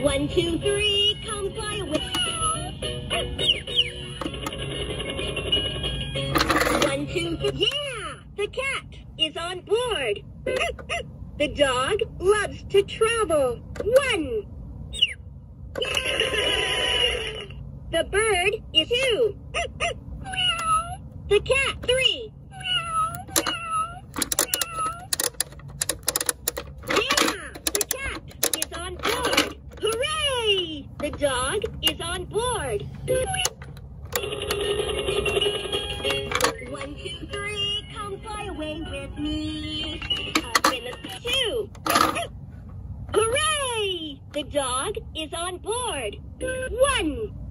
One, two, three, come fly away. One, two, three. Yeah! The cat is on board. The dog loves to travel. One. The bird is two. The cat, three. The dog is on board. One, two, three, come fly away with me. Up in the two. Hooray! The dog is on board. One.